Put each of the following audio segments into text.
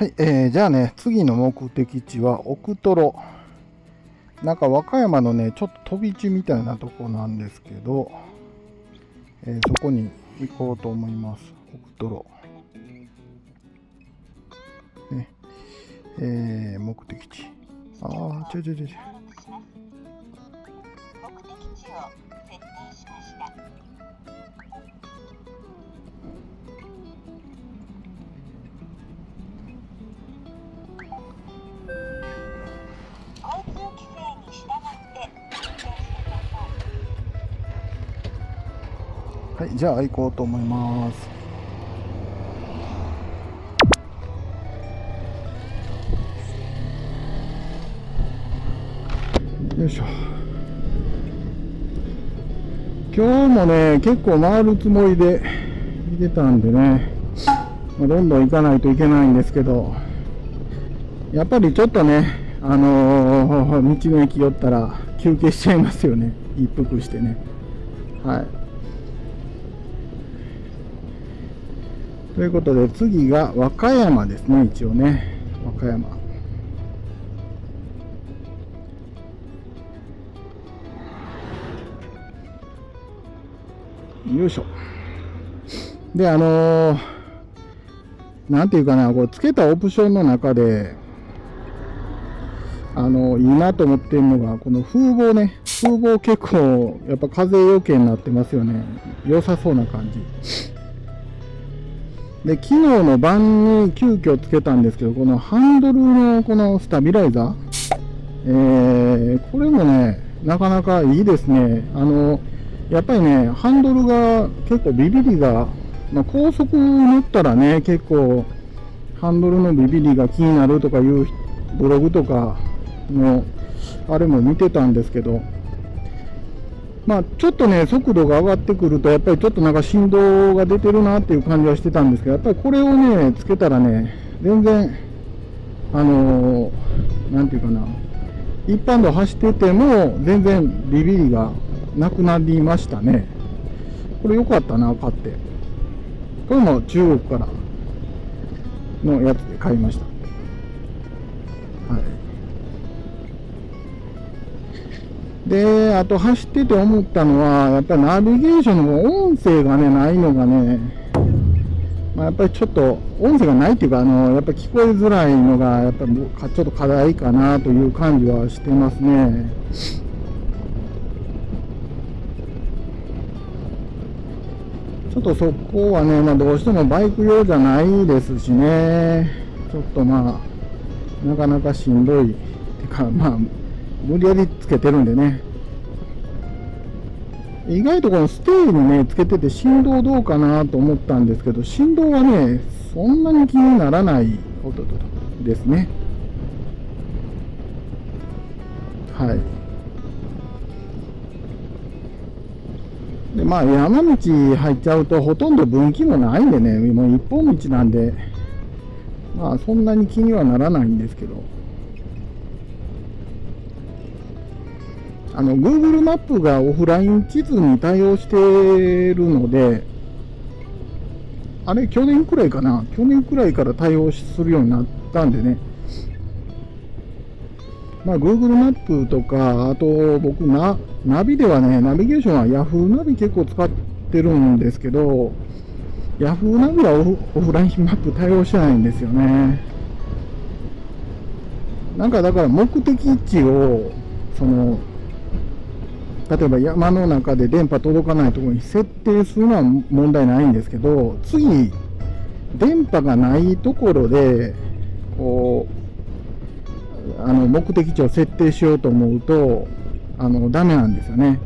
はい、えー、じゃあね、次の目的地は奥トロ。なんか和歌山のね、ちょっと飛び地みたいなとこなんですけど、えー、そこに行こうと思います。奥トロ。ね。えー、目的地。ああ、ちょちょちょちょ。はい、じゃあ行こうと思います。よいしょ。今日もね、結構回るつもりで見てたんでね、まあ、どんどん行かないといけないんですけど、やっぱりちょっとね、あのー、道の駅寄ったら休憩しちゃいますよね。一服してね。はい。ということで次が和歌山ですね一応ね。和歌山。よいしょ。であのー、なんていうかなこうつけたオプションの中であのいいなと思ってるのがこの風防ね。風防結構やっぱ風よけになってますよね。良さそうな感じ。で、昨日の晩に急遽つけたんですけど、このハンドルのこのスタビライザー、えー、これもね、なかなかいいですね。あの、やっぱりね、ハンドルが結構ビビリが、まあ、高速乗ったらね、結構ハンドルのビビリが気になるとかいうブログとかの、あれも見てたんですけど、まあ、ちょっとね、速度が上がってくると、やっぱりちょっとなんか振動が出てるなっていう感じはしてたんですけど、やっぱりこれをね、つけたらね、全然、あのー、なんていうかな、一般道走ってても、全然ビビりがなくなりましたね。これ良かったな、買って。これも中国からのやつで買いました。はいで、あと走ってて思ったのは、やっぱりナビゲーションの音声がね、ないのがね、まあ、やっぱりちょっと音声がないっていうか、あの、やっぱり聞こえづらいのが、やっぱりちょっと課題かなという感じはしてますね。ちょっとそこはね、まあ、どうしてもバイク用じゃないですしね、ちょっとまあ、なかなかしんどい。ってか、まあ、無理やりつけてるんでね。意外とこのステーにね、つけてて振動どうかなと思ったんですけど、振動はね、そんなに気にならない音ですね。はい。で、まあ山道入っちゃうとほとんど分岐もないんでね、もう一本道なんで、まあそんなに気にはならないんですけど。あの Google マップがオフライン地図に対応してるので、あれ、去年くらいかな、去年くらいから対応するようになったんでね、まあ、Google マップとか、あと僕ナ、ナビではね、ナビゲーションは Yahoo ナビ結構使ってるんですけど、Yahoo ナビはオフラインマップ対応してないんですよね。なんかだから目的地を、その、例えば山の中で電波届かないところに設定するのは問題ないんですけど、次、電波がないところで、こう、あの、目的地を設定しようと思うと、あの、ダメなんですよね。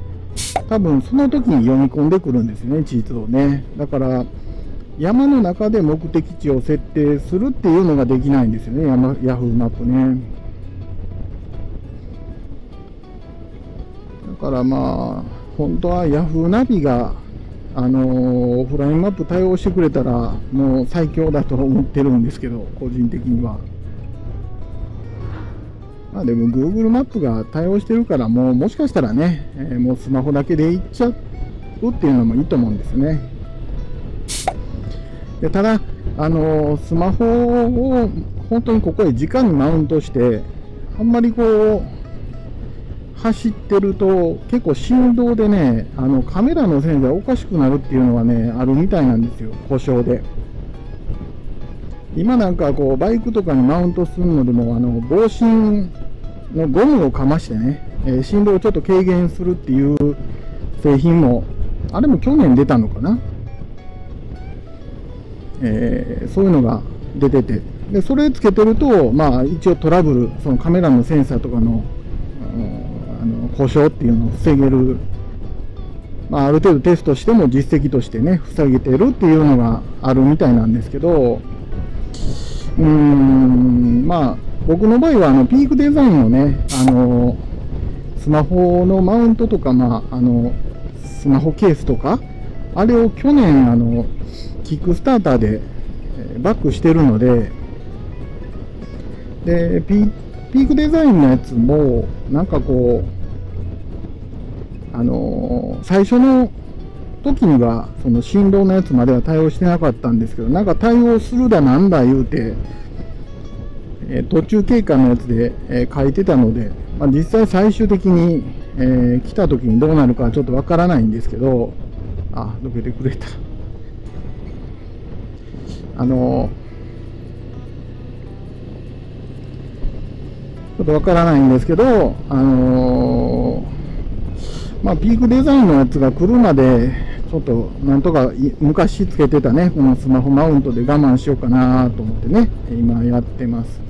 多分その時に読み込んでくるんですよね、地図をね。だから、山の中で目的地を設定するっていうのができないんですよね、ヤフーマップね。からまあ、本当は Yahoo ナビが、あのー、オフラインマップ対応してくれたら、もう最強だと思ってるんですけど、個人的には。まあでも Google マップが対応してるから、もうもしかしたらね、えー、もうスマホだけで行っちゃうっていうのもいいと思うんですね。でただ、あのスマホを本当にここへ直にマウントして、あんまりこう、走ってると結構振動でね、あのカメラのセンサーおかしくなるっていうのはね、あるみたいなんですよ、故障で。今なんかこうバイクとかにマウントするのでも、あの防振のゴムをかましてね、えー、振動をちょっと軽減するっていう製品も、あれも去年出たのかな？えー、そういうのが出てて、でそれつけてると、まあ、一応トラブル、そのカメラのセンサーとかのあの故障っていうのを防げる、まあ、ある程度テストしても実績としてね、塞げてるっていうのがあるみたいなんですけど、うーん、まあ、僕の場合はあのピークデザインのね、あのスマホのマウントとか、まあ、あのスマホケースとか、あれを去年、あのキックスターターでバックしてるので、で、ピークデザインのやつも、なんかこう、あのー、最初の時には、その振動のやつまでは対応してなかったんですけど、なんか対応するだなんだ言うて、えー、途中経過のやつで、えー、書いてたので、まあ、実際最終的に、え来た時にどうなるかちょっとわからないんですけど、あ、どけてくれた。あのちょっとわからないんですけど、あのまあ、ピークデザインのやつが来るまで、ちょっとなんとか昔つけてたね、このスマホマウントで我慢しようかなと思ってね、今やってます。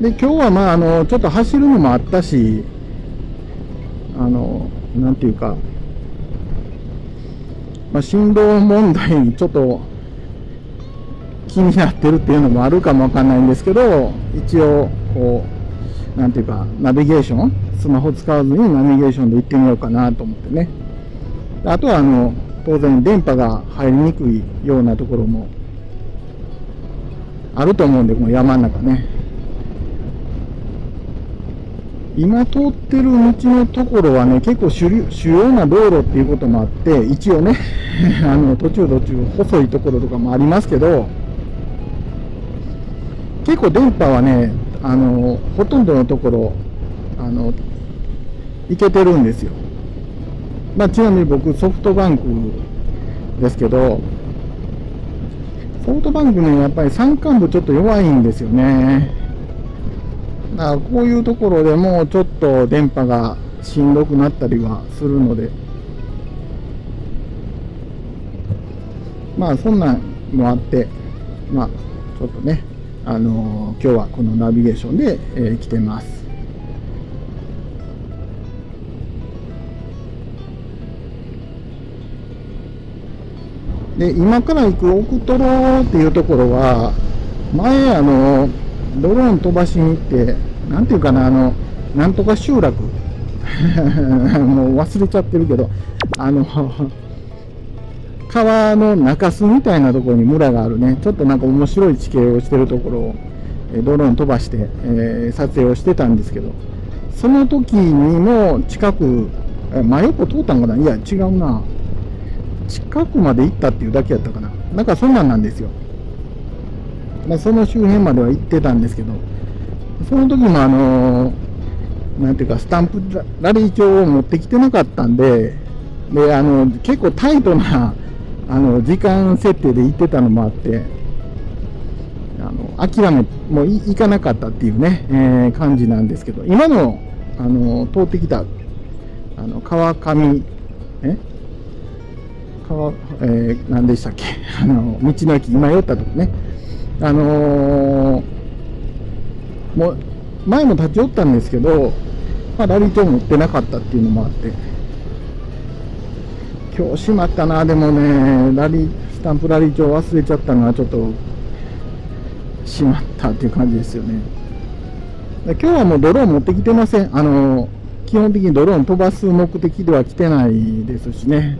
で、今日はまあ、あの、ちょっと走るのもあったし、あの、なんていうか、まあ、振動問題にちょっと気になってるっていうのもあるかもわかんないんですけど、一応、こう、なんていうか、ナビゲーションスマホ使わずにナビゲーションで行ってみようかなと思ってね。あとは、あの、当然電波が入りにくいようなところもあると思うんで、この山の中ね。今通ってる道のところはね、結構主主要な道路っていうこともあって、一応ね、あの、途中途中細いところとかもありますけど、結構電波はね、あの、ほとんどのところ、あの、いけてるんですよ。まあ、ちなみに僕ソフトバンクですけど、ソフトバンクね、やっぱり山間部ちょっと弱いんですよね。だからこういうところでもちょっと電波がしんどくなったりはするのでまあそんなんもあってまあちょっとねあのー、今日はこのナビゲーションで、えー、来てますで今から行く奥トロっていうところは前あのドローン飛ばしに行ってなんていうかな、あの、なんとか集落。もう忘れちゃってるけど、あの、川の中州みたいなところに村があるね、ちょっとなんか面白い地形をしてるところを、えドローン飛ばして、えー、撮影をしてたんですけど、その時にも近く、真横通ったんかな？いや、違うな。近くまで行ったっていうだけやったかな。なんかそんなんなんですよ。まあ、その周辺までは行ってたんですけど、その時もあのなんていうか、スタンプラリー帳を持ってきてなかったんで、で、あの、結構タイトな、あの、時間設定で行ってたのもあって、あの、諦め、もう行かなかったっていうね、えー、感じなんですけど、今の、あの、通ってきた、あの、川上、え？川、えー、何でしたっけ？あの、道の駅、今寄ったとこね、あのーもう前も立ち寄ったんですけど、まあ、ラリー帳持ってなかったっていうのもあって。今日しまったなでもね。ラリースタンプラリー帳忘れちゃったのはちょっとしまったっていう感じですよね。今日はもうドローン持ってきてません。あの基本的にドローン飛ばす目的では来てないですしね。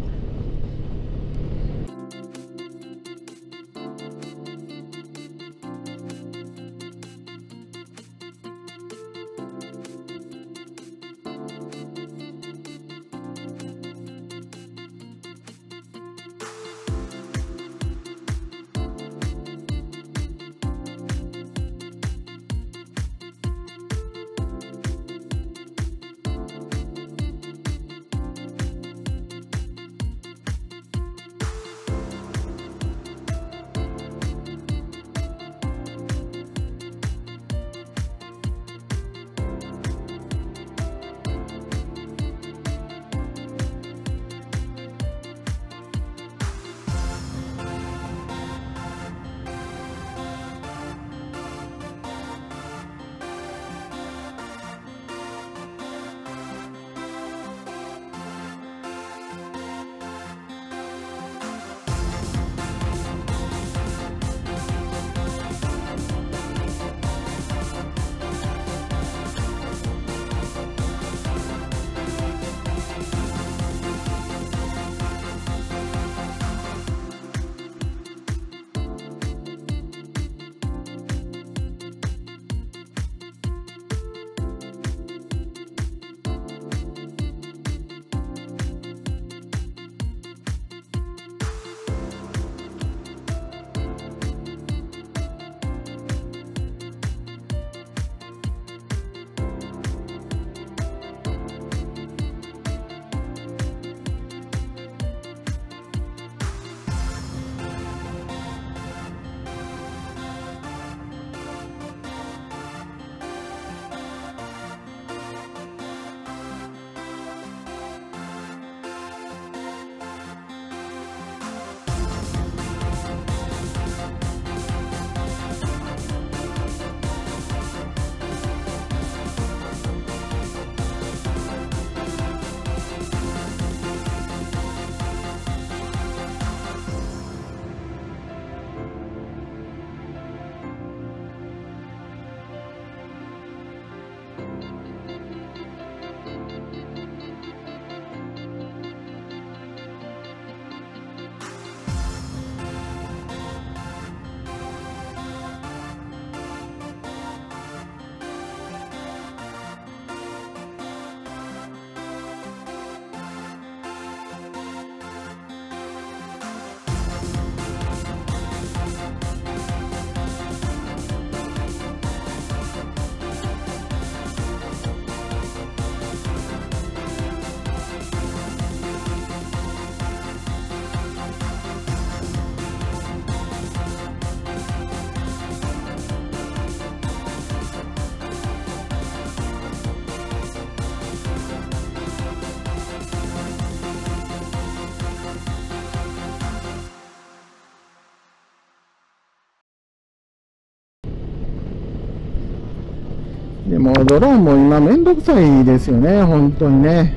でもドローンも今めんどくさいですよね、本当にね。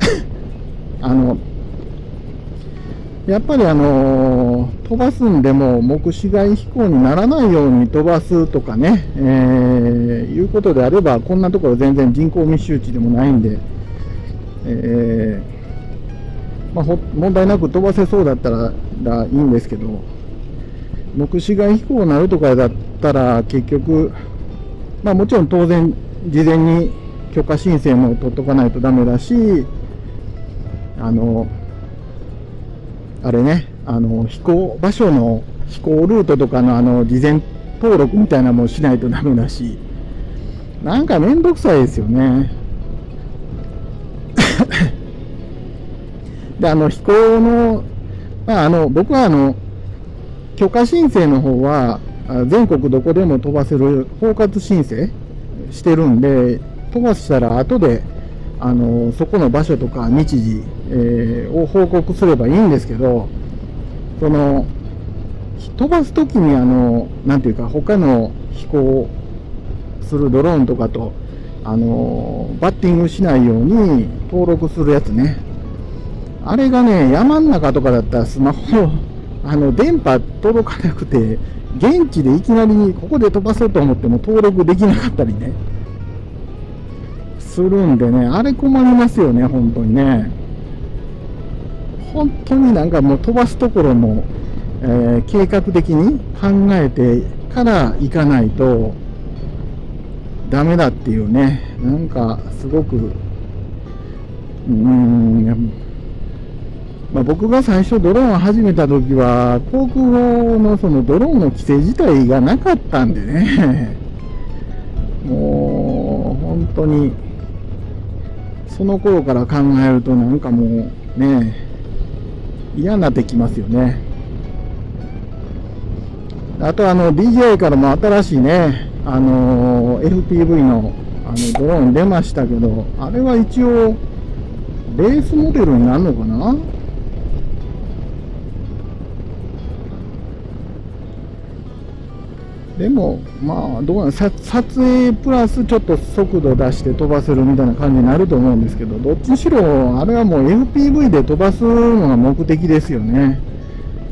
あの、やっぱりあの飛ばすんでも目視外飛行にならないように飛ばすとかね、えー、いうことであれば、こんなところ全然人口密集地でもないんで、えー、まあ、問題なく飛ばせそうだったらいいんですけど、目視外飛行になるとかだったら結局、まあもちろん当然事前に許可申請も取っとかないとダメだし、あの、あれね、あの、飛行場所の飛行ルートとかのあの、事前登録みたいなのもしないとダメだし、なんかめんどくさいですよね。で、あの、飛行の、まあ、あの、僕はあの、許可申請の方は、全国どこでも飛ばせる包括申請してるんで、飛ばしたら後で、あの、そこの場所とか日時、えー、を報告すればいいんですけど、その、飛ばすときにあの、なんていうか、他の飛行するドローンとかと、あの、バッティングしないように登録するやつね。あれがね、山ん中とかだったらスマホ、あの、電波届かなくて、現地でいきなりここで飛ばそうと思っても登録できなかったりね。するんでね、あれ困りますよね、本当にね。本当になんかもう飛ばすところも、えー、計画的に考えてから行かないとダメだっていうね、なんかすごく、うーん、まあ、僕が最初ドローンを始めた時は、航空法のそのドローンの規制自体がなかったんでね、もう本当に、その頃から考えるとなんかもうね、嫌になってきますよね。あとあの DJI からも新しいね、あの FPV のあのドローン出ましたけど、あれは一応レースモデルになるのかな？でも、まあ、どうなん撮影プラスちょっと速度出して飛ばせるみたいな感じになると思うんですけど、どっちしろ、あれはもう FPV で飛ばすのが目的ですよね。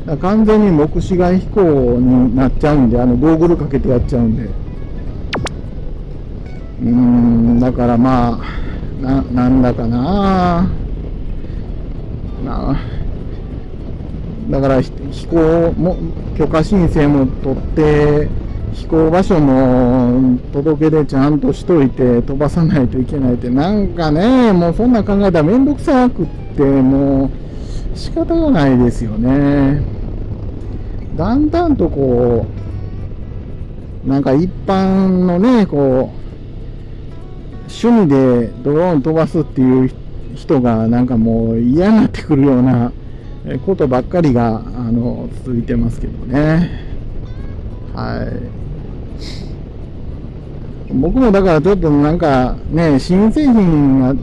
だ完全に目視外飛行になっちゃうんで、あのゴーグルかけてやっちゃうんで。うーん、だからまあ、な、なんだかななだから飛行も、許可申請も取って、飛行場所も届け出ちゃんとしといて飛ばさないといけないってなんかねもうそんな考えたらめんどくさくってもう仕方がないですよねだんだんとこうなんか一般のねこう趣味でドローン飛ばすっていう人がなんかもう嫌になってくるようなことばっかりがあの続いてますけどねはい。僕もだからちょっとなんかね、新製品が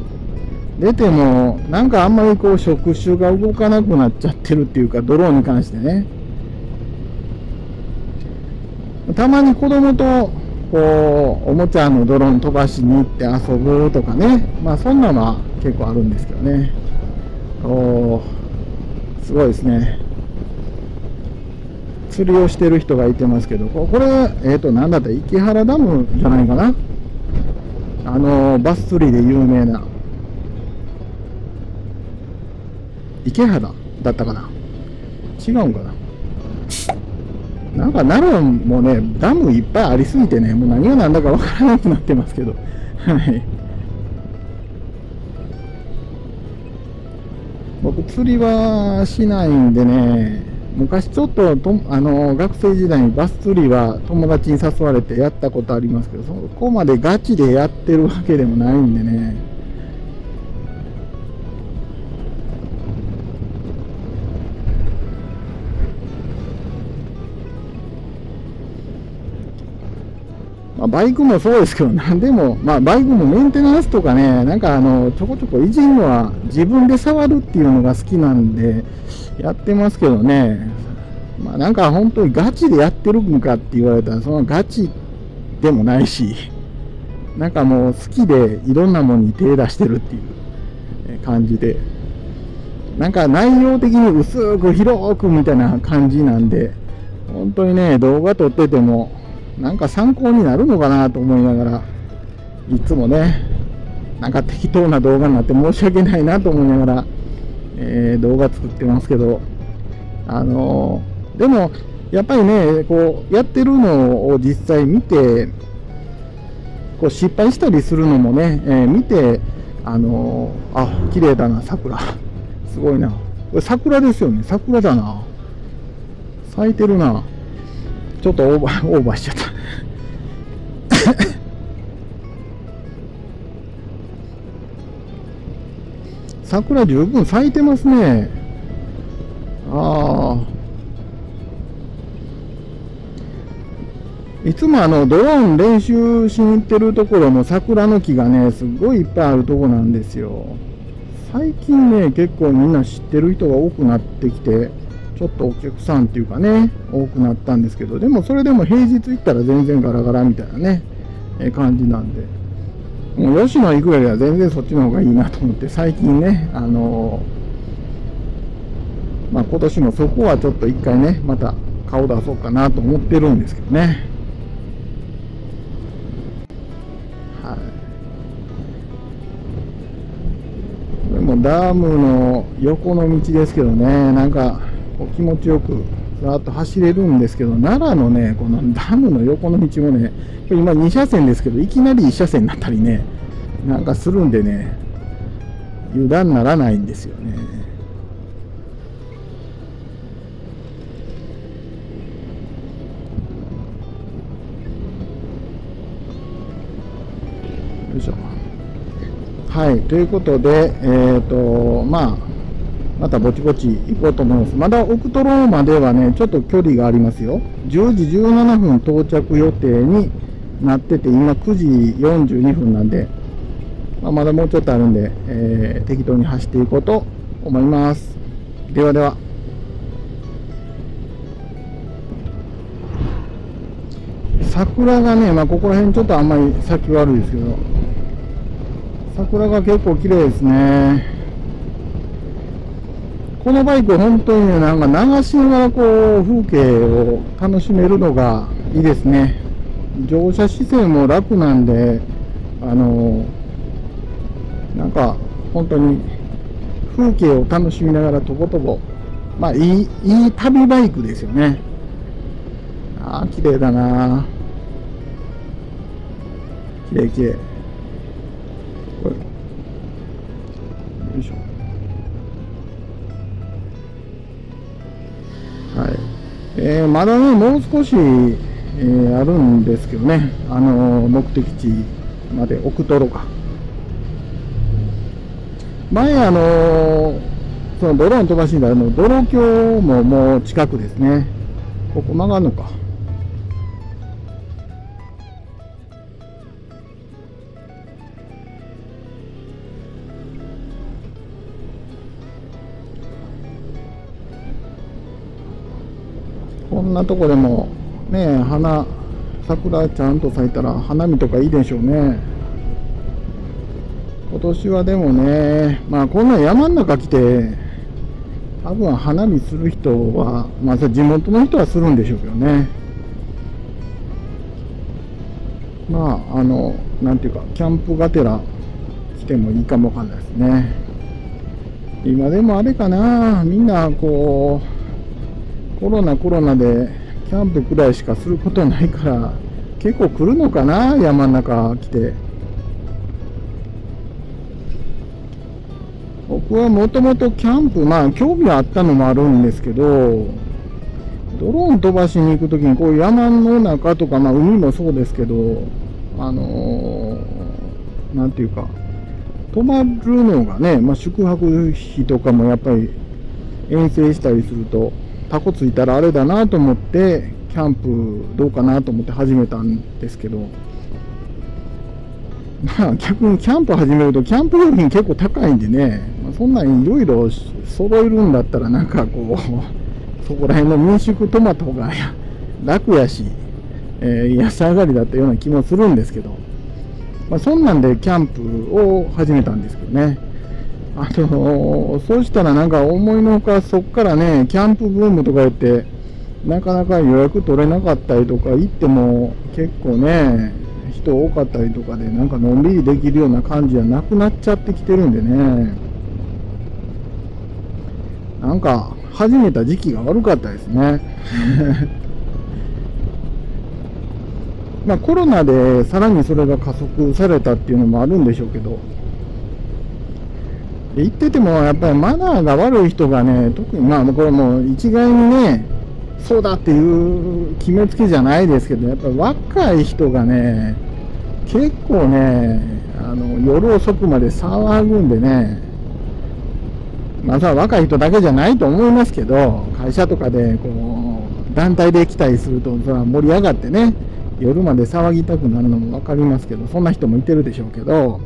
出ても、なんかあんまりこう触手が動かなくなっちゃってるっていうか、ドローンに関してね。たまに子供と、こう、おもちゃのドローン飛ばしに行って遊ぶとかね。まあそんなのは結構あるんですけどね。おすごいですね。釣りをしてる人がいてますけど、これ、えっ、ー、と、なんだった池原ダムじゃないかな？あの、バス釣りで有名な。池原だったかな？違うんかな？なんか奈良もね、ダムいっぱいありすぎてね、もう何が何だかわからなくなってますけど。はい。僕釣りはしないんでね、昔ちょっととあの学生時代にバス釣りは友達に誘われてやったことありますけどそこまでガチでやってるわけでもないんでね。バイクもそうですけど、何でも、まあ、バイクもメンテナンスとかね、なんかあの、ちょこちょこいじるのは自分で触るっていうのが好きなんで、やってますけどね、まあなんか本当にガチでやってるんかって言われたら、そのガチでもないし、なんかもう好きでいろんなものに手出してるっていう感じで、なんか内容的に薄く広くみたいな感じなんで、本当にね、動画撮ってても、なんか参考になるのかなと思いながら、いつもね、なんか適当な動画になって申し訳ないなと思いながら、えー、動画作ってますけど、あのー、でも、やっぱりね、こう、やってるのを実際見て、こう失敗したりするのもね、えー、見て、あのー、あ、綺麗だな、桜。すごいな。これ桜ですよね。桜だな。咲いてるな。ちょっとオーバー、オーバーしちゃった。桜十分咲いてますね。ああ。いつもあのドローン練習しに行ってるところの桜の木がね、すごいいっぱいあるとこなんですよ。最近ね、結構みんな知ってる人が多くなってきて、ちょっとお客さんっていうかね、多くなったんですけど、でもそれでも平日行ったら全然ガラガラみたいなね、え感じなんで、もう吉野行くよりは全然そっちの方がいいなと思って、最近ね、あのー、まあ今年もそこはちょっと一回ね、また顔出そうかなと思ってるんですけどね。はい。これもダームの横の道ですけどね、なんかこう気持ちよくざーっと走れるんですけど、奈良のね、このダムの横の道もね、今2車線ですけど、いきなり1車線になったりね、なんかするんでね、油断ならないんですよね。よいしょ。はい、ということで、えーとまあ、またぼちぼち行こうと思います。まだ奥トローまではね、ちょっと距離がありますよ。10時17分到着予定になってて、今9時42分なんで、まあ、まだもうちょっとあるんで、えー、適当に走っていこうと思います。ではでは。桜がね、まあ、ここら辺ちょっとあんまり先悪いですけど、桜が結構綺麗ですね。このバイク本当に、なんか流しながらこう風景を楽しめるのがいいですね。乗車姿勢も楽なんで、あの、なんか本当に風景を楽しみながらとことこ、まあいい、いい旅バイクですよね。ああ、綺麗だな綺麗綺麗。えー、まだねもう少し、えー、あるんですけどね。あのー、目的地まで奥とろか。前あの、そのドローン飛ばしんだあの泥橋ももう近くですね。ここ曲がるのか。んなとこでもね花桜ちゃんと咲いたら花見とかいいでしょうね。今年はでもねまあこんな山の中来て多分花見する人はまあ地元の人はするんでしょうけどね。まああのなんていうかキャンプがてら来てもいいかもわかんないですね。今でもあれかなみんなこうコロナコロナでキャンプくらいしかすることないから結構来るのかな山の中来て。僕はもともとキャンプまあ興味はあったのもあるんですけどドローン飛ばしに行く時にこう山の中とかまあ海もそうですけどあのー、ていうか泊まるのがね、まあ、宿泊費とかもやっぱり遠征したりするとタコついたらあれだなと思ってキャンプどうかなと思って始めたんですけど。まあ逆にキャンプ始めるとキャンプ料金結構高いんでね、まあ、そんなにいろいろ揃えるんだったらなんかこう そこら辺の民宿トマトが楽やし、えー、安上がりだったような気もするんですけど。まあ、そんなんでキャンプを始めたんですけどね。あのそうしたらなんか思いのほかそっからね、キャンプブームとか言って、なかなか予約取れなかったりとか、行っても結構ね、人多かったりとかで、なんかのんびりできるような感じじゃなくなっちゃってきてるんでね。なんか、始めた時期が悪かったですね。まあコロナでさらにそれが加速されたっていうのもあるんでしょうけど、言っててもやっぱりマナーが悪い人がね、特にまあこれもう一概にね、そうだっていう決めつけじゃないですけど、やっぱり若い人がね、結構ね、あの夜遅くまで騒ぐんでね、まあ、若い人だけじゃないと思いますけど、会社とかでこう団体で来たりすると、それは盛り上がってね、夜まで騒ぎたくなるのも分かりますけど、そんな人もいてるでしょうけど、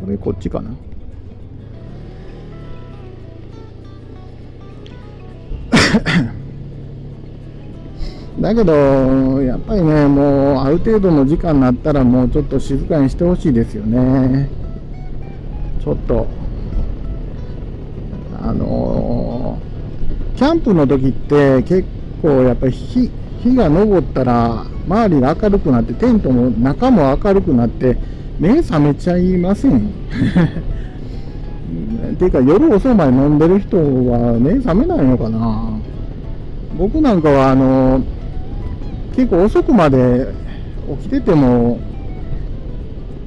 これこっちかな。だけど、やっぱりね、もうある程度の時間になったら、もうちょっと静かにしてほしいですよね。ちょっと。あのー、キャンプの時って結構やっぱり火火が昇ったら周りが明るくなってテントも中も明るくなって目覚めちゃいません。ていうか夜遅くまで飲んでる人は目覚めないのかな。僕なんかはあの結構遅くまで起きてても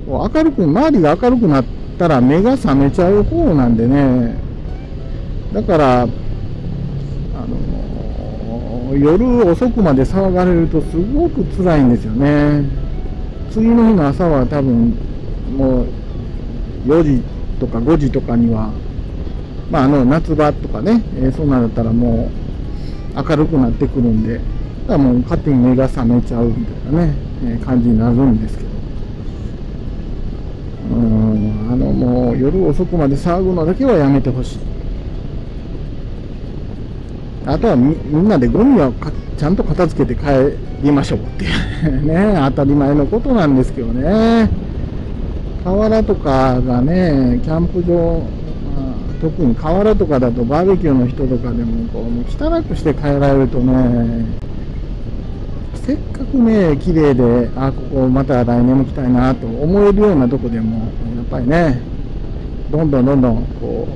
明るく周りが明るくなったら目が覚めちゃう方なんでね。だから、あの夜遅くまで騒がれるとすごく辛いんですよね。次の日の朝は多分、もう4時とか5時とかには、まあ、あの夏場とかね、えー、そんなんだったらもう明るくなってくるんで、だからもう勝手に目が覚めちゃうみたいなね、えー、感じになるんですけど。うん、あのもう夜遅くまで騒ぐのだけはやめてほしい。あとはみんなでゴミはちゃんと片付けて帰りましょうっていう ね、当たり前のことなんですけどね。河原とかがね、キャンプ場、特に河原とかだとバーベキューの人とかでもこうもう汚くして帰られるとね、せっかくね、綺麗で、あ、ここまた来年も来たいなと思えるようなとこでも、やっぱりね、どんどんどんどんこ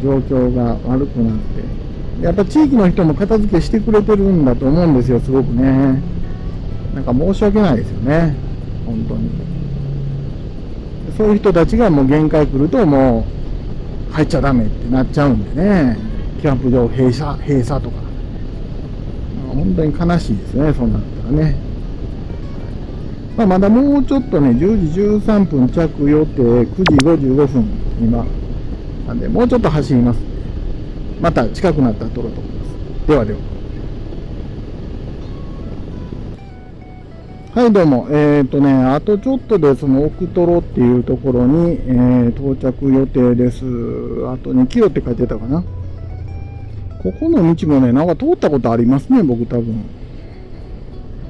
う、状況が悪くなって、やっぱ地域の人も片付けしてくれてるんだと思うんですよ、すごくね。なんか申し訳ないですよね、本当に。そういう人たちがもう限界来るともう入っちゃダメってなっちゃうんでね、キャンプ場閉鎖、閉鎖とか。本当に悲しいですね、そうなったらね。まあ、まだもうちょっとね、10時13分着予定、9時55分、今。なんで、もうちょっと走ります。また近くなったら撮ろうと。思いますではでは。はいどうも。えっ、ー、とねあとちょっとでその奥トロっていうところに、えー、到着予定です。あと2キロって書いてたかな。ここの道もねなんか通ったことありますね僕多分。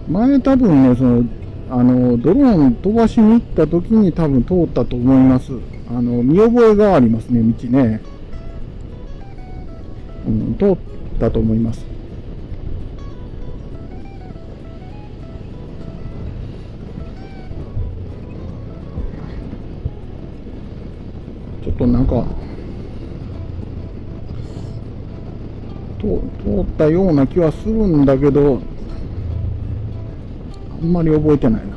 前多分ねそのあのドローン飛ばしに行った時に多分通ったと思います。あの見覚えがありますね道ね。うん、通ったと思います？ちょっとなんか通ったような気はするんだけどあんまり覚えてないな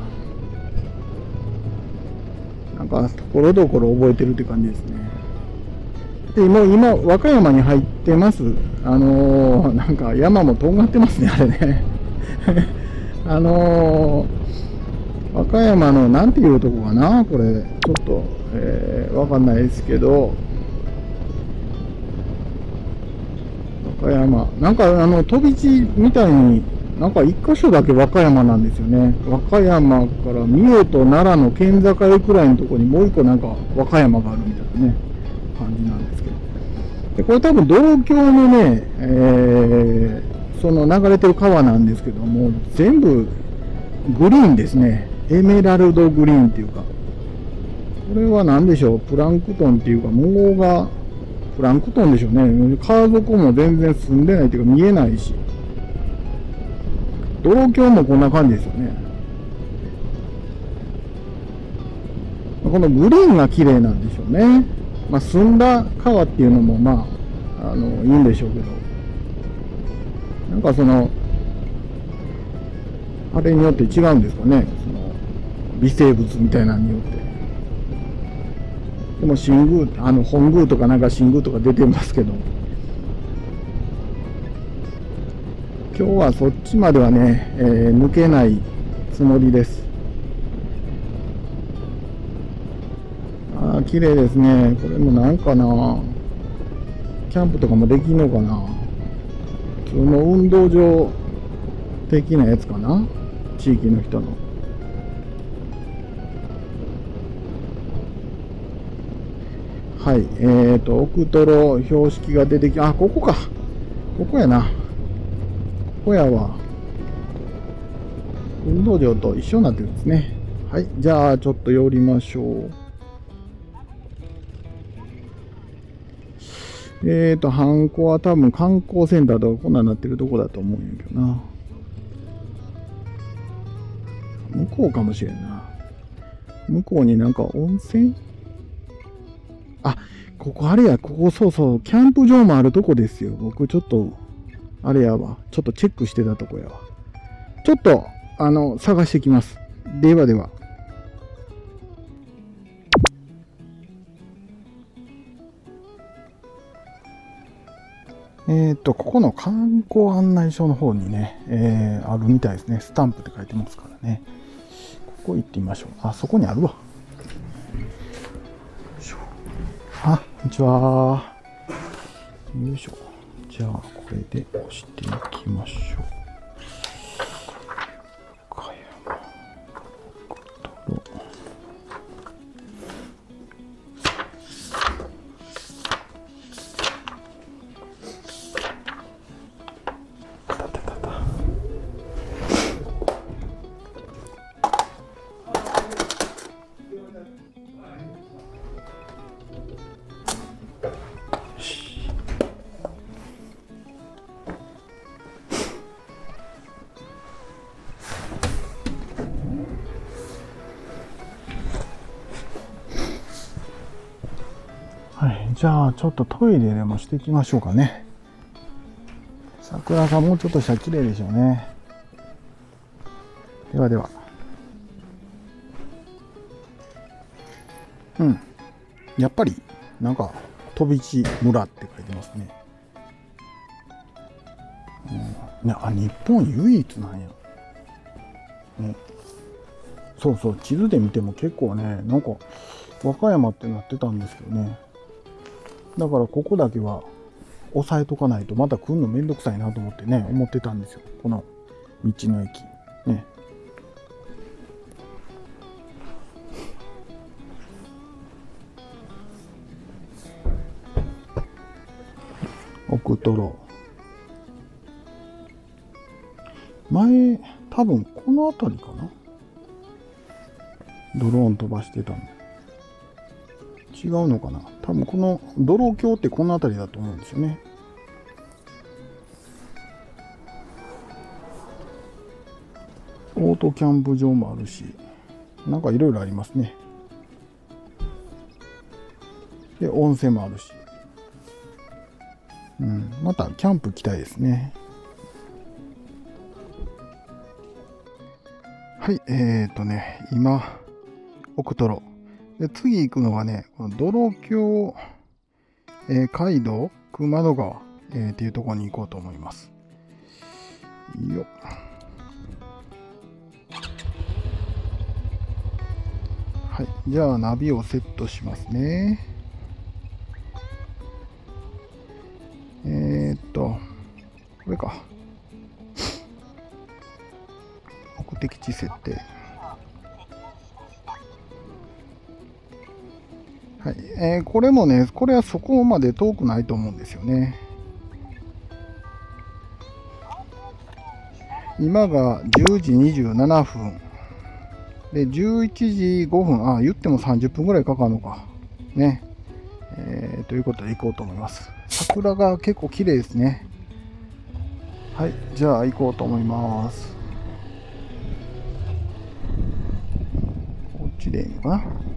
なんかところどころ覚えてるって感じですねでもう今、和歌山に入ってます。あのー、なんか山もとんがってますね、あれね。あのー、和歌山のなんていうとこかな、これ、ちょっと、えー、わかんないですけど、和歌山、なんかあの飛び地みたいに、なんか一箇所だけ和歌山なんですよね。和歌山から三重と奈良の県境くらいのところにもう一個なんか和歌山があるみたいなね。感じなんです。でこれ多分同郷のね、えー、その流れてる川なんですけども、全部グリーンですね。エメラルドグリーンっていうか、これは何でしょう、プランクトンっていうか、藻が、プランクトンでしょうね。川底も全然住んでないっていうか見えないし。泥鏡もこんな感じですよね。このグリーンが綺麗なんでしょうね。まあ、澄んだ川っていうのもまあ、あの、いいんでしょうけど。なんかその、あれによって違うんですかね。その、微生物みたいなのによって。でも新宮、あの、本宮とかなんか新宮とか出てますけど。今日はそっちまではね、えー、抜けないつもりです。綺麗ですね。これもなんかな、キャンプとかもできんのかな。普通の運動場的なやつかな。地域の人の。はい、えーと、奥トロ標識が出てき、あ、ここか。ここやな。こやは運動場と一緒になってるんですねはいじゃあちょっと寄りましょうえーと、ハンコは多分観光センターとかこんなんなってるとこだと思うんやけどな。向こうかもしれんな。向こうになんか温泉？あ、ここあれや、ここそうそう、キャンプ場もあるとこですよ。僕ちょっとあれやわ。ちょっとチェックしてたとこやわ。ちょっと、あの、探してきます。ではでは。えっ、と、ここの観光案内所の方にね、えー、あるみたいですね。スタンプって書いてますからね。ここ行ってみましょう。あ、そこにあるわ。あ、こんにちは。よいしょ。じゃあ、これで押していきましょう。じゃあ、ちょっとトイレでもしていきましょうかね。桜がもうちょっとしたら綺麗でしょうね。ではでは。うん。やっぱり、なんか、飛び地村って書いてますね。うん、ねあ、日本唯一なんや。ね。そうそう、地図で見ても結構ね、なんか、和歌山ってなってたんですけどね。だからここだけは押さえとかないとまた来るのめんどくさいなと思ってね、思ってたんですよ。この道の駅。ね。奥トロ。前、多分この辺りかな。ドローン飛ばしてたんで。違うのかな？多分この泥橋ってこの辺りだと思うんですよね。オートキャンプ場もあるし、なんかいろいろありますね。で、温泉もあるし。うん、またキャンプ来たいですね。はい、えー、とね、今、奥トロで次行くのはね、この泥橋、えー、街道熊野川、えー、っていうところに行こうと思います。よはい。じゃあ、ナビをセットしますね。えー、っと、これか。目的地設定。えー、これもね、これはそこまで遠くないと思うんですよね。今が10時27分。で、11時5分、あ、言っても30分ぐらいかかるのか。ね。えー、ということで行こうと思います。桜が結構綺麗ですね。はい、じゃあ行こうと思います。こっちでいいのかな？